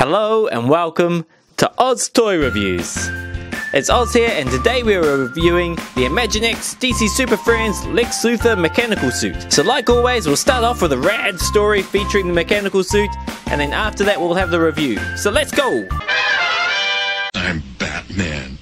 Hello and welcome to Oz Toy Reviews. It's Oz here and today we are reviewing the Imaginext DC Super Friends Lex Luthor mechanical suit. So like always we'll start off with a rad story featuring the mechanical suit and then after that we'll have the review. So let's go! I'm Batman.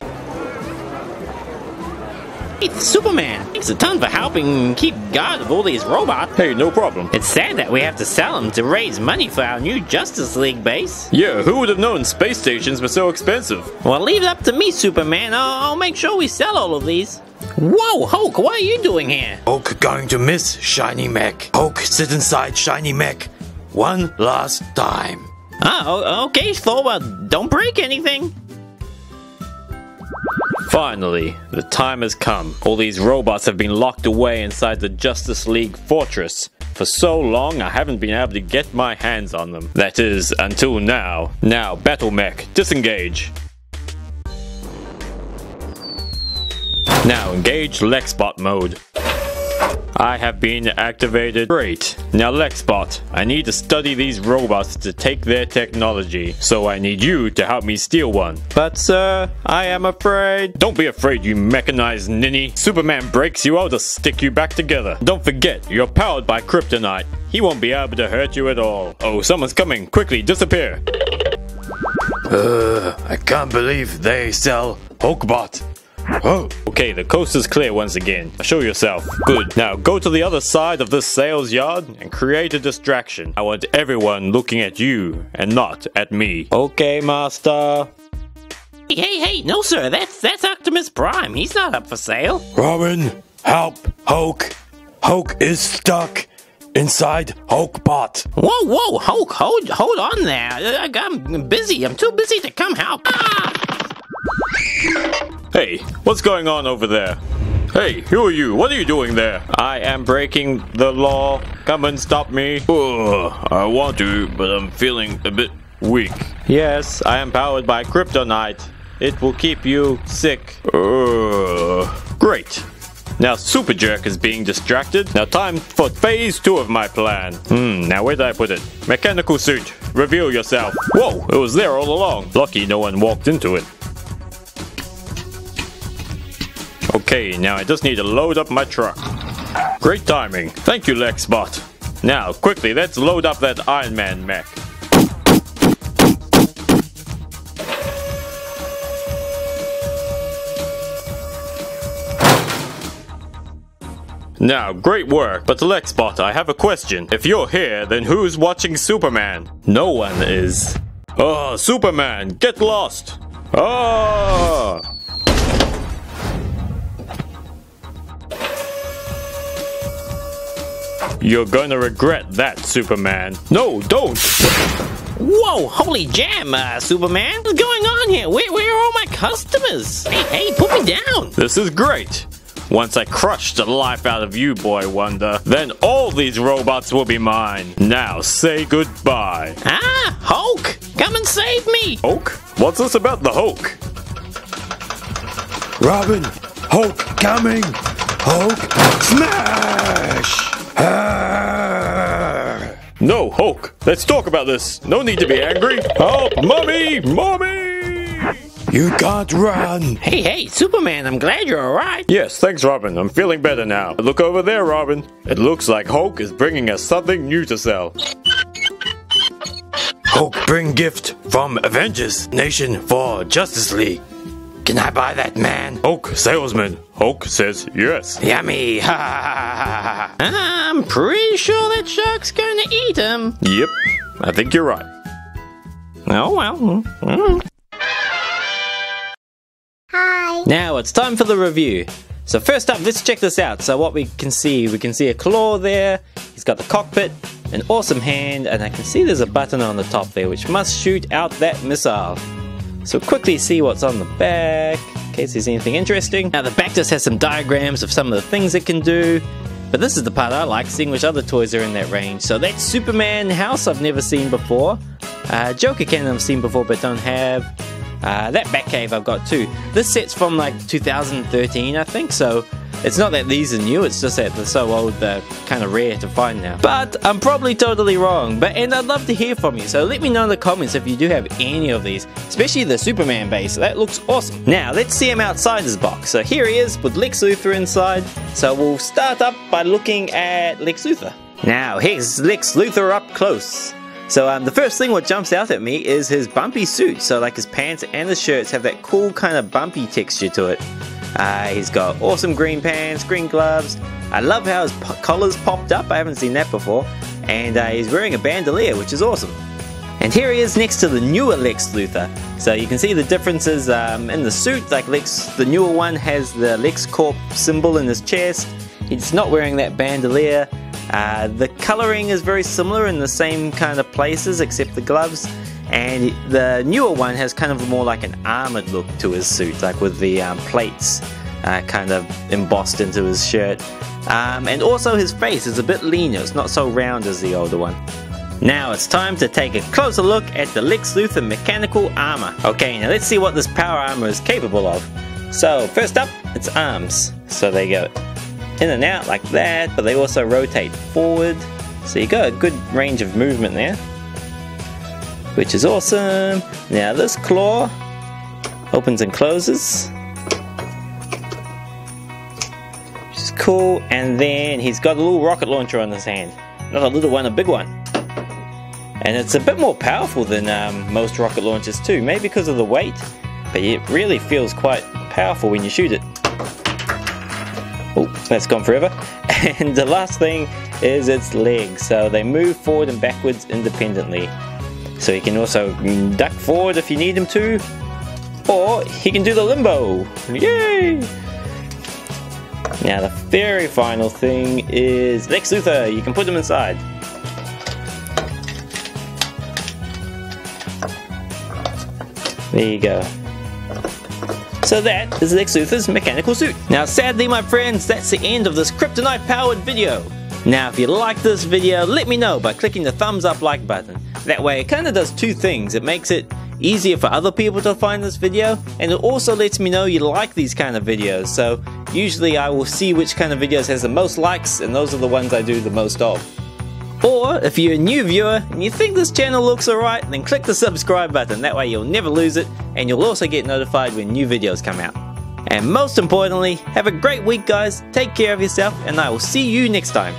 Hey, Superman, thanks a ton for helping keep guard of all these robots. Hey, no problem. It's sad that we have to sell them to raise money for our new Justice League base. Yeah, who would have known space stations were so expensive? Well, leave it up to me, Superman. I'll, I'll make sure we sell all of these. Whoa, Hulk, what are you doing here? Hulk going to miss Shiny Mech. Hulk sit inside Shiny Mech. One last time. Oh, okay, Thor, well, don't break anything. Finally, the time has come. All these robots have been locked away inside the Justice League fortress. For so long, I haven't been able to get my hands on them. That is, until now. Now, Battle Mech, disengage. Now, engage Lexbot mode. I have been activated. Great. Now Lexbot, I need to study these robots to take their technology, so I need you to help me steal one. But sir, I am afraid. Don't be afraid, you mechanized ninny. Superman breaks you, I'll just stick you back together. Don't forget, you're powered by kryptonite. He won't be able to hurt you at all. Oh, someone's coming. Quickly, disappear. Uh, I can't believe they sell Hulkbot. Oh, Okay, the coast is clear once again. Show yourself. Good. Now go to the other side of this sales yard and create a distraction. I want everyone looking at you and not at me. Okay, master. Hey, hey, hey, no, sir, that's that's Optimus Prime. He's not up for sale. Robin, help Hulk. Hulk is stuck inside Hulkbot. Whoa, whoa, Hulk, hold, hold on there. I, I'm busy. I'm too busy to come help. Ah! Hey, what's going on over there? Hey, who are you? What are you doing there? I am breaking the law. Come and stop me. Ugh, I want to, but I'm feeling a bit weak. Yes, I am powered by kryptonite. It will keep you sick. Ugh. Great. Now Super Jerk is being distracted. Now time for phase two of my plan. Hmm, now where did I put it? Mechanical suit, reveal yourself. Whoa, it was there all along. Lucky no one walked into it. Okay, now I just need to load up my truck. Great timing. Thank you, Lexbot. Now, quickly, let's load up that Iron Man mech. Now, great work, but Lexbot, I have a question. If you're here, then who's watching Superman? No one is. Oh, Superman, get lost! Oh! You're gonna regret that, Superman. No, don't! Whoa, holy jam, uh, Superman. What's going on here? Where, where are all my customers? Hey, hey, put me down. This is great! Once I crush the life out of you, Boy Wonder, then all these robots will be mine. Now say goodbye. Ah, Hulk, come and save me. Hulk? What's this about the Hulk? Robin, Hulk coming. Hulk smash. No, Hulk. Let's talk about this. No need to be angry. Help, mommy, mommy! You can't run. Hey, hey, Superman, I'm glad you're alright. Yes, thanks, Robin. I'm feeling better now. Look over there, Robin. It looks like Hulk is bringing us something new to sell. Hulk bring gift from Avengers Nation for Justice League. Can I buy that man? Hulk, salesman. Hulk says yes. Yummy. Ha ha ha ha. I'm pretty sure that shark's gonna eat him. Yep, I think you're right. Oh well. Mm. Hi. Now it's time for the review. So first up, let's check this out. So what we can see, we can see a claw there. He's got the cockpit, an awesome hand, and I can see there's a button on the top there which must shoot out that missile. So quickly see what's on the back, in case there's anything interesting. Now the back just has some diagrams of some of the things it can do. But this is the part I like, seeing which other toys are in that range. So that Superman house I've never seen before. Uh, Joker cannon I've seen before but don't have. Uh, that Batcave I've got too. This set's from like 2013, I think. So It's not that these are new, it's just that they're so old they're kind of rare to find now. But I'm probably totally wrong, but and I'd love to hear from you, so let me know in the comments if you do have any of these, especially the Superman base, that looks awesome. Now let's see him outside his box. So here he is with Lex Luthor inside, so we'll start up by looking at Lex Luthor. Now here's Lex Luthor up close. So um, the first thing what jumps out at me is his bumpy suit. So like his pants and his shirts have that cool kind of bumpy texture to it. Uh, he's got awesome green pants, green gloves. I love how his collar's popped up. I haven't seen that before. And uh, he's wearing a bandolier, which is awesome. And here he is next to the newer Lex Luthor. So you can see the differences um, in the suit. Like Lex, the newer one has the LexCorp symbol in his chest. He's not wearing that bandolier. Uh, the coloring is very similar in the same kind of places except the gloves and the newer one has kind of more like an armored look to his suit like with the um, plates uh, kind of embossed into his shirt. Um, and also his face is a bit leaner. It's not so round as the older one. Now it's time to take a closer look at the Lex Luthor mechanical armor. Okay now let's see what this power armor is capable of. So first up its arms. So they go in and out like that but they also rotate forward. So you got a good range of movement there which is awesome. Now this claw opens and closes. Which is cool. And then he's got a little rocket launcher on his hand. Not a little one, a big one. And it's a bit more powerful than um, most rocket launchers too. Maybe because of the weight, but it really feels quite powerful when you shoot it. Oh, that's gone forever. And the last thing is its legs. So they move forward and backwards independently. So he can also duck forward if you need him to. Or he can do the limbo. Yay! Now the very final thing is Lex Luthor. You can put him inside. There you go. So that is Lex Luthor's mechanical suit. Now sadly my friends, that's the end of this kryptonite powered video. Now if you like this video, let me know by clicking the thumbs up like button. That way it kind of does two things. It makes it easier for other people to find this video and it also lets me know you like these kind of videos. So usually I will see which kind of videos has the most likes and those are the ones I do the most of. Or if you're a new viewer and you think this channel looks alright, then click the subscribe button. That way you'll never lose it and you'll also get notified when new videos come out. And most importantly, have a great week guys, take care of yourself and I will see you next time.